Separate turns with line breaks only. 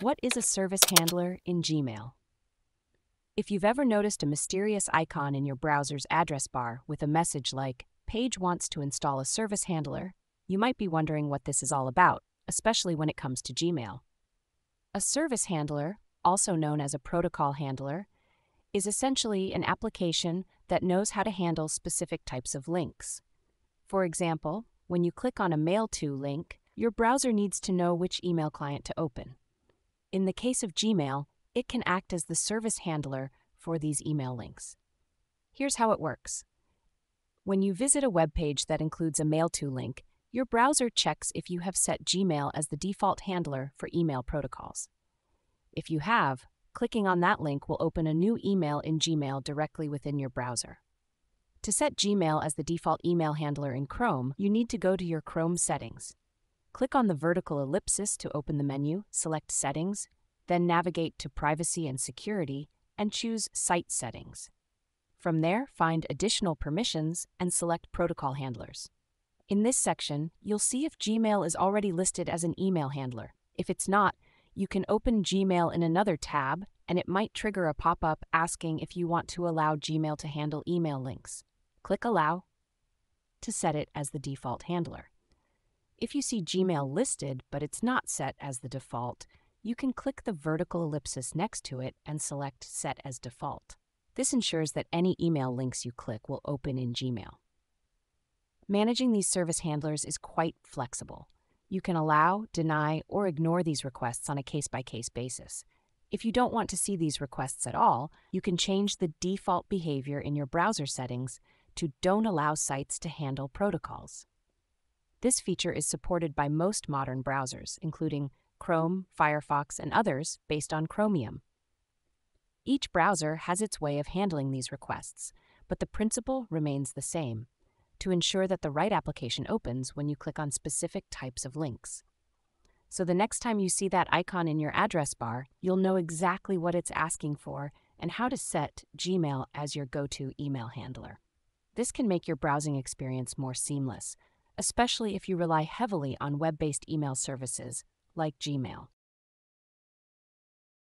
What is a service handler in Gmail? If you've ever noticed a mysterious icon in your browser's address bar with a message like, Page wants to install a service handler, you might be wondering what this is all about, especially when it comes to Gmail. A service handler, also known as a protocol handler, is essentially an application that knows how to handle specific types of links. For example, when you click on a Mail To link, your browser needs to know which email client to open. In the case of Gmail, it can act as the service handler for these email links. Here's how it works. When you visit a web page that includes a Mail To link, your browser checks if you have set Gmail as the default handler for email protocols. If you have, clicking on that link will open a new email in Gmail directly within your browser. To set Gmail as the default email handler in Chrome, you need to go to your Chrome settings. Click on the vertical ellipsis to open the menu, select Settings, then navigate to Privacy and Security, and choose Site Settings. From there, find Additional Permissions and select Protocol Handlers. In this section, you'll see if Gmail is already listed as an email handler. If it's not, you can open Gmail in another tab, and it might trigger a pop up asking if you want to allow Gmail to handle email links. Click Allow to set it as the default handler. If you see Gmail listed but it's not set as the default, you can click the vertical ellipsis next to it and select Set as Default. This ensures that any email links you click will open in Gmail. Managing these service handlers is quite flexible. You can allow, deny, or ignore these requests on a case by case basis. If you don't want to see these requests at all, you can change the default behavior in your browser settings to Don't Allow Sites to Handle Protocols. This feature is supported by most modern browsers, including Chrome, Firefox, and others based on Chromium. Each browser has its way of handling these requests, but the principle remains the same to ensure that the right application opens when you click on specific types of links. So the next time you see that icon in your address bar, you'll know exactly what it's asking for and how to set Gmail as your go to email handler. This can make your browsing experience more seamless, especially if you rely heavily on web based email services like Gmail.